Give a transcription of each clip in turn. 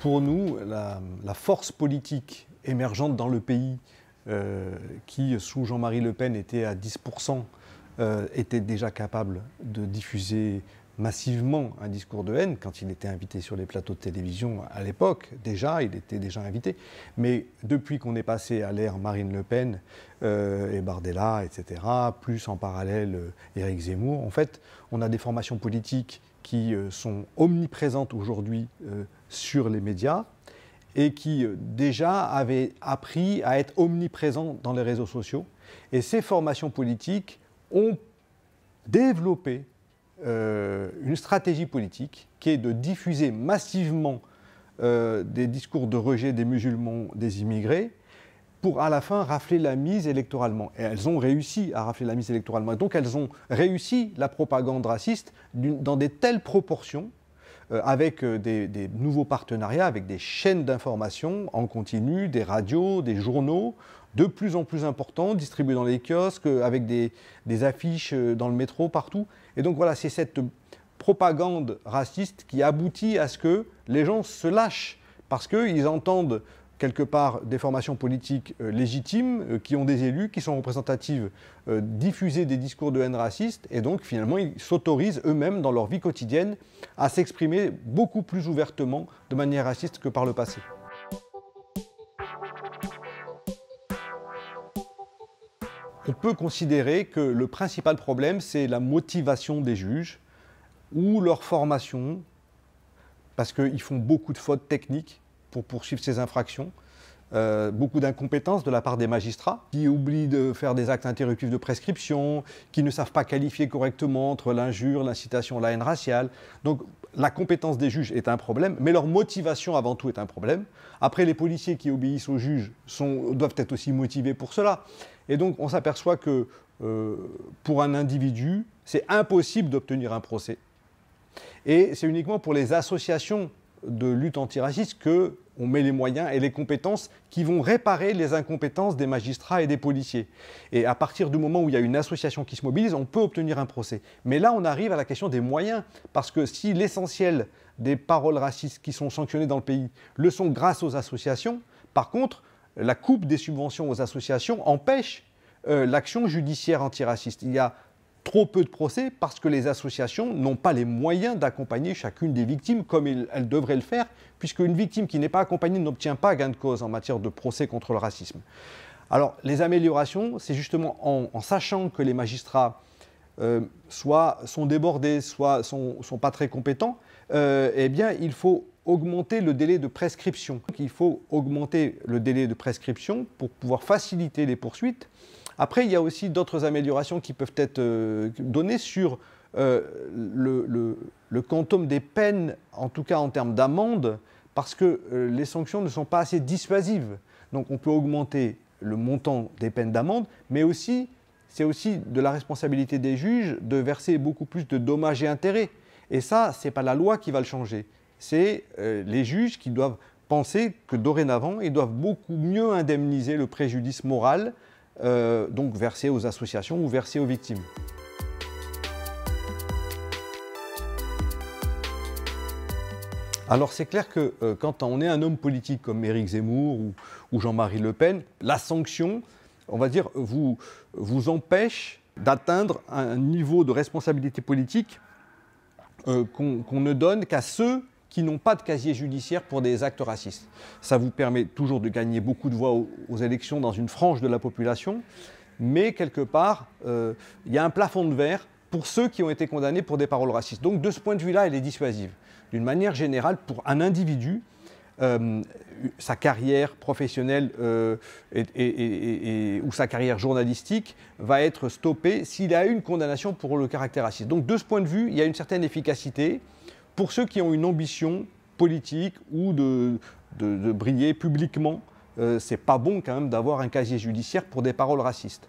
Pour nous, la, force politique émergente dans le pays, euh, qui sous Jean-Marie Le Pen était à 10%, euh, était déjà capable de diffuser massivement un discours de haine quand il était invité sur les plateaux de télévision à l'époque. Déjà, il était déjà invité. Mais depuis qu'on est passé à l'ère Marine Le Pen euh, et Bardella, etc., plus en parallèle euh, Éric Zemmour, en fait, on a des formations politiques qui euh, sont omniprésentes aujourd'hui sur les médias et qui déjà avaient appris à être omniprésents dans les réseaux sociaux. Et ces formations politiques ont développé euh, une stratégie politique qui est de diffuser massivement euh, des discours de rejet des musulmans, des immigrés, pour à la fin rafler la mise électoralement. Et elles ont réussi à rafler la mise électoralement. Et donc elles ont réussi la propagande raciste dans des telles proportions, avec des, des, nouveaux partenariats, avec des chaînes d'information en continu, des radios, des journaux, de plus en plus importants, distribués dans les kiosques, avec des, des affiches dans le métro, partout. Et donc voilà, c'est cette propagande raciste qui aboutit à ce que les gens se lâchent, parce qu'ils entendent quelque part des formations politiques euh, légitimes, euh, qui ont des élus, qui sont représentatives, euh, diffuser des discours de haine raciste, et donc finalement ils s'autorisent eux-mêmes dans leur vie quotidienne à s'exprimer beaucoup plus ouvertement de manière raciste que par le passé. on peut considérer que le principal problème, c'est la motivation des juges ou leur formation, parce qu'ils font beaucoup de fautes techniques pour poursuivre ces infractions. Euh, beaucoup d'incompétence de la part des magistrats, qui oublient de faire des actes interruptifs de prescription, qui ne savent pas qualifier correctement entre l'injure, l'incitation, la haine raciale. Donc la compétence des juges est un problème, mais leur motivation avant tout est un problème. Après, les policiers qui obéissent aux juges doivent être aussi motivés pour cela. Et donc on s'aperçoit que euh, pour un individu, c'est impossible d'obtenir un procès. Et c'est uniquement pour les associations de lutte antiraciste que on met les moyens et les compétences qui vont réparer les incompétences des magistrats et des policiers. Et à partir du moment où il y a une association qui se mobilise, on peut obtenir un procès. Mais là, on arrive à la question des moyens, parce que si l'essentiel des paroles racistes qui sont sanctionnées dans le pays le sont grâce aux associations, par contre, la coupe des subventions aux associations empêche euh, l'action judiciaire antiraciste. Il y a trop peu de procès parce que les associations n'ont pas les moyens d'accompagner chacune des victimes comme elles devraient le faire, puisqu'une victime qui n'est pas accompagnée n'obtient pas gain de cause en matière de procès contre le racisme. Alors, les améliorations, c'est justement en, sachant que les magistrats euh, soit sont débordés, soit sont, sont pas très compétents, euh, eh bien, il faut augmenter le délai de prescription. il faut augmenter le délai de prescription pour pouvoir faciliter les poursuites. Après, il y a aussi d'autres améliorations qui peuvent être euh, données sur euh, le, quantum des peines, en tout cas en termes d'amende, parce que euh, les sanctions ne sont pas assez dissuasives. Donc on peut augmenter le montant des peines d'amende, mais aussi, c'est aussi de la responsabilité des juges de verser beaucoup plus de dommages et intérêts. Et ça, ce n'est pas la loi qui va le changer. C'est les juges qui doivent penser que dorénavant, ils doivent beaucoup mieux indemniser le préjudice moral euh, donc versé aux associations ou versé aux victimes. Alors c'est clair que euh, quand on est un homme politique comme Éric Zemmour ou, Jean-Marie Le Pen, la sanction, on va dire, vous, vous empêche d'atteindre un niveau de responsabilité politique euh, qu'on ne donne qu'à ceux qui n'ont pas de casier judiciaire pour des actes racistes. Ça vous permet toujours de gagner beaucoup de voix aux, élections dans une frange de la population, mais quelque part, euh, il y a un plafond de verre pour ceux qui ont été condamnés pour des paroles racistes. Donc de ce point de vue-là, elle est dissuasive. D'une manière générale, pour un individu, euh, sa carrière professionnelle euh, ou sa carrière journalistique va être stoppée s'il a une condamnation pour le caractère raciste. Donc de ce point de vue, il y a une certaine efficacité pour ceux qui ont une ambition politique ou de, briller publiquement, euh, c'est pas bon quand même d'avoir un casier judiciaire pour des paroles racistes.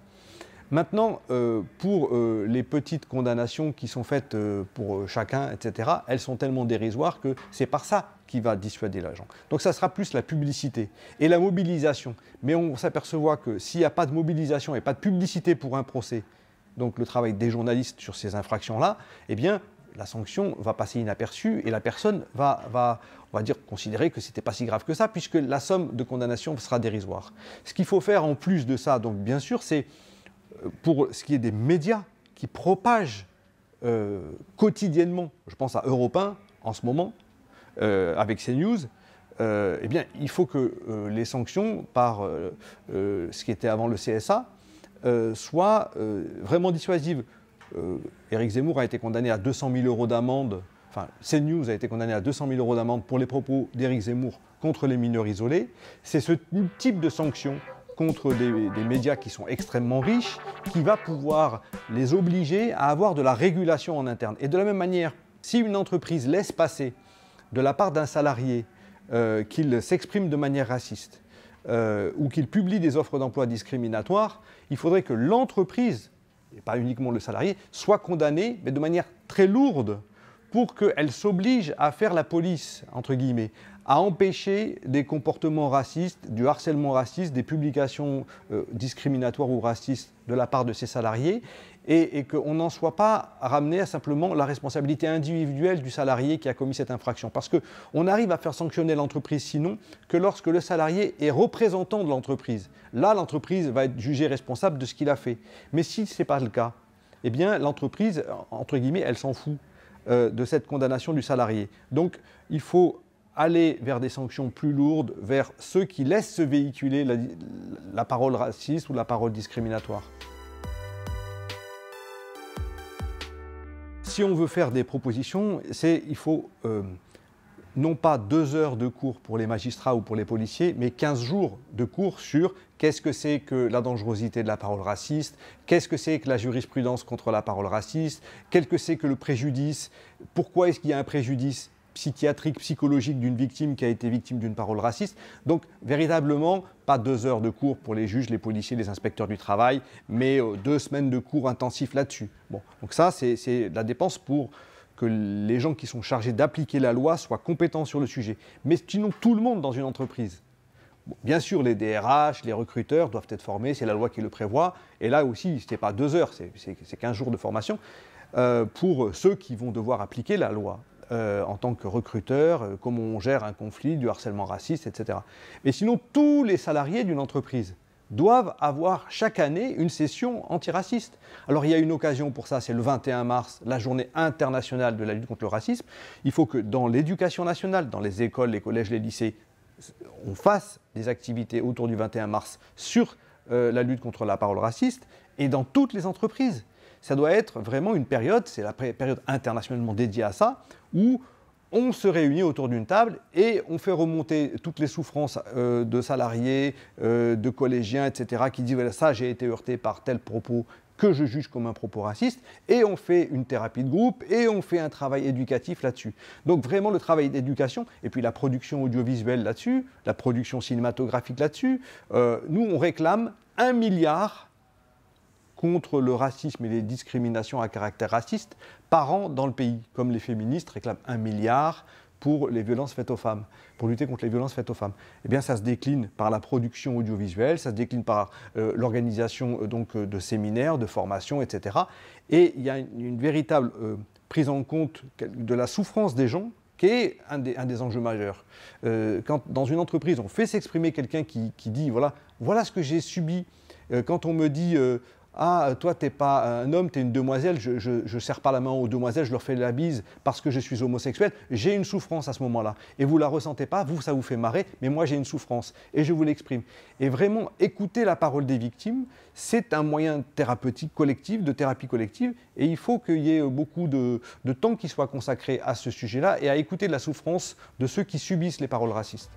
Maintenant, euh, pour euh, les petites condamnations qui sont faites pour chacun, etc., elles sont tellement dérisoires que c'est par ça qui va dissuader l'agent. Donc ça sera plus la publicité et la mobilisation. Mais on s'aperçoit que s'il n'y a pas de mobilisation et pas de publicité pour un procès, donc le travail des journalistes sur ces infractions-là, eh bien, la sanction va passer inaperçue et la personne va, considérer que ce n'était pas si grave que ça, puisque la somme de condamnation sera dérisoire. Ce qu'il faut faire en plus de ça, donc bien sûr, c'est euh, pour ce qui est des médias qui propagent euh, quotidiennement, je pense à Europe 1 en ce moment, euh, avec CNews, euh, eh bien, il faut que les sanctions par ce qui était avant le CSA soient vraiment dissuasives. Éric Zemmour a été condamné à 200 000 euros d'amende, enfin CNews a été condamné à 200 000 euros d'amende pour les propos d'Éric Zemmour contre les mineurs isolés. C'est ce type de sanctions contre des, médias qui sont extrêmement riches, qui va pouvoir les obliger à avoir de la régulation en interne. Et de la même manière, si une entreprise laisse passer de la part d'un salarié euh, qu'il s'exprime de manière raciste euh, ou qu'il publie des offres d'emploi discriminatoires, il faudrait que l'entreprise, et pas uniquement le salarié, soit condamné, mais de manière très lourde pour qu'elle s'oblige à faire la police, entre guillemets, à empêcher des comportements racistes, du harcèlement raciste, des publications euh, discriminatoires ou racistes de la part de ses salariés, et, qu'on n'en soit pas ramené à simplement la responsabilité individuelle du salarié qui a commis cette infraction. Parce qu'on arrive à faire sanctionner l'entreprise sinon que lorsque le salarié est représentant de l'entreprise. Là, l'entreprise va être jugée responsable de ce qu'il a fait. Mais si ce n'est pas le cas, eh bien l'entreprise, entre guillemets, elle s'en fout. Euh, de cette condamnation du salarié. Donc il faut aller vers des sanctions plus lourdes, vers ceux qui laissent se véhiculer la, parole raciste ou la parole discriminatoire. Si on veut faire des propositions, c'est il faut euh, non pas deux heures de cours pour les magistrats ou pour les policiers, mais 15 jours de cours sur qu'est-ce que c'est que la dangerosité de la parole raciste, qu'est-ce que c'est que la jurisprudence contre la parole raciste, qu'est-ce que c'est que le préjudice, pourquoi est-ce qu'il y a un préjudice psychiatrique, psychologique d'une victime qui a été victime d'une parole raciste. Donc, véritablement, pas deux heures de cours pour les juges, les policiers, les inspecteurs du travail, mais euh, deux semaines de cours intensifs là-dessus. Bon, donc ça, c'est la dépense pour que les gens qui sont chargés d'appliquer la loi soient compétents sur le sujet. Mais sinon, tout le monde dans une entreprise. bien sûr, les DRH, les recruteurs doivent être formés, c'est la loi qui le prévoit. Et là aussi, ce n'est pas deux heures, c'est 15 jours de formation euh, pour ceux qui vont devoir appliquer la loi. Euh, en tant que recruteur, euh, comment on gère un conflit, du harcèlement raciste, etc. Mais sinon, tous les salariés d'une entreprise doivent avoir chaque année une session antiraciste. Alors il y a une occasion pour ça, c'est le 21 mars, la journée internationale de la lutte contre le racisme. Il faut que dans l'éducation nationale, dans les écoles, les collèges, les lycées, on fasse des activités autour du 21 mars sur euh, la lutte contre la parole raciste et dans toutes les entreprises. Ça doit être vraiment une période, c'est la période internationalement dédiée à ça, où on se réunit autour d'une table et on fait remonter toutes les souffrances euh, de salariés, euh, de collégiens, etc., qui disent voilà, ça, j'ai été heurté par tel propos que je juge comme un propos raciste, et on fait une thérapie de groupe, et on fait un travail éducatif là-dessus. Donc vraiment le travail d'éducation, et puis la production audiovisuelle là-dessus, la production cinématographique là-dessus, euh, nous on réclame un milliard contre le racisme et les discriminations à caractère raciste par an dans le pays, comme les féministes réclament un milliard pour les violences faites aux femmes, pour lutter contre les violences faites aux femmes. Eh bien, ça se décline par la production audiovisuelle, ça se décline par euh, l'organisation euh, donc euh, de séminaires, de formations, etc. Et il y a une, véritable prise en compte de la souffrance des gens qui est un des, enjeux majeurs. quand dans une entreprise, on fait s'exprimer quelqu'un qui, qui, dit voilà, voilà ce que j'ai subi. quand on me dit ah, toi, t'es pas un homme, tu es une demoiselle, je ne serre pas la main aux demoiselles, je leur fais la bise parce que je suis homosexuel. J'ai une souffrance à ce moment-là. Et vous la ressentez pas, vous, ça vous fait marrer, mais moi, j'ai une souffrance. Et je vous l'exprime. Et vraiment, écouter la parole des victimes, c'est un moyen thérapeutique collectif, de thérapie collective. Et il faut qu'il y ait beaucoup de, temps qui soit consacré à ce sujet-là et à écouter la souffrance de ceux qui subissent les paroles racistes.